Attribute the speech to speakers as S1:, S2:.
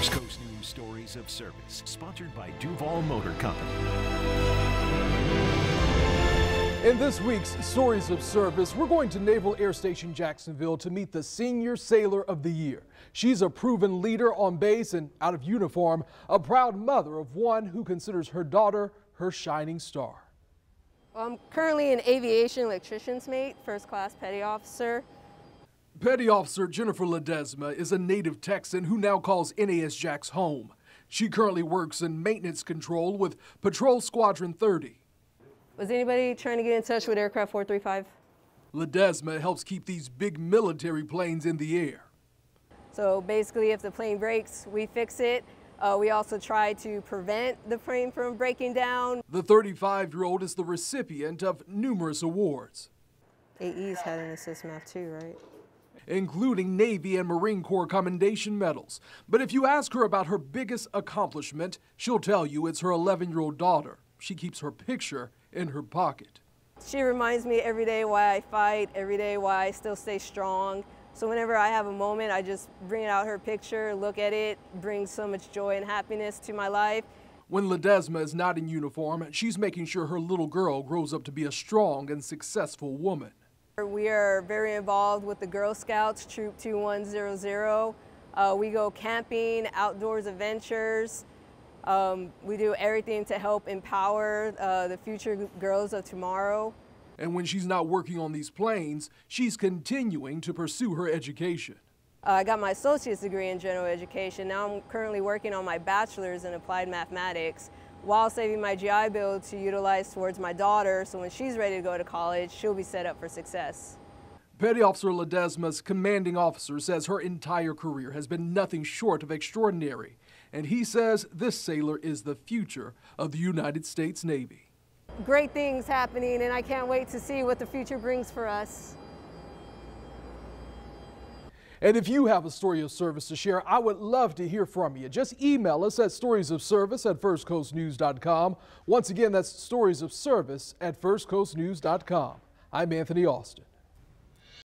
S1: First Coast News Stories of Service, sponsored by Duval Motor Company.
S2: In this week's Stories of Service, we're going to Naval Air Station Jacksonville to meet the Senior Sailor of the Year. She's a proven leader on base and out of uniform, a proud mother of one who considers her daughter her shining star.
S3: Well, I'm currently an aviation electrician's mate, first class petty officer.
S2: Petty Officer Jennifer Ledesma is a native Texan who now calls NAS Jax home. She currently works in maintenance control with Patrol Squadron 30.
S3: Was anybody trying to get in touch with Aircraft 435?
S2: Ledesma helps keep these big military planes in the air.
S3: So basically, if the plane breaks, we fix it. Uh, we also try to prevent the plane from breaking down.
S2: The 35 year old is the recipient of numerous awards.
S3: AE's had an assist math too, right?
S2: Including Navy and Marine Corps Commendation medals. But if you ask her about her biggest accomplishment, she'll tell you it's her 11 year old daughter. She keeps her picture in her pocket.
S3: She reminds me every day why I fight, every day why I still stay strong. So whenever I have a moment, I just bring out her picture, look at it, brings so much joy and happiness to my life.
S2: When Ledesma is not in uniform, she's making sure her little girl grows up to be a strong and successful woman.
S3: We are very involved with the Girl Scouts, Troop 2100. Uh, we go camping, outdoors adventures. Um, we do everything to help empower uh, the future girls of tomorrow.
S2: And when she's not working on these planes, she's continuing to pursue her education.
S3: Uh, I got my associate's degree in general education. Now I'm currently working on my bachelor's in applied mathematics while saving my GI Bill to utilize towards my daughter so when she's ready to go to college, she'll be set up for success.
S2: Petty Officer Ledesma's commanding officer says her entire career has been nothing short of extraordinary, and he says this sailor is the future of the United States Navy.
S3: Great things happening, and I can't wait to see what the future brings for us.
S2: And if you have a story of service to share, I would love to hear from you. Just email us at storiesofservice at firstcoastnews.com. Once again, that's storiesofservice at firstcoastnews.com. I'm Anthony Austin.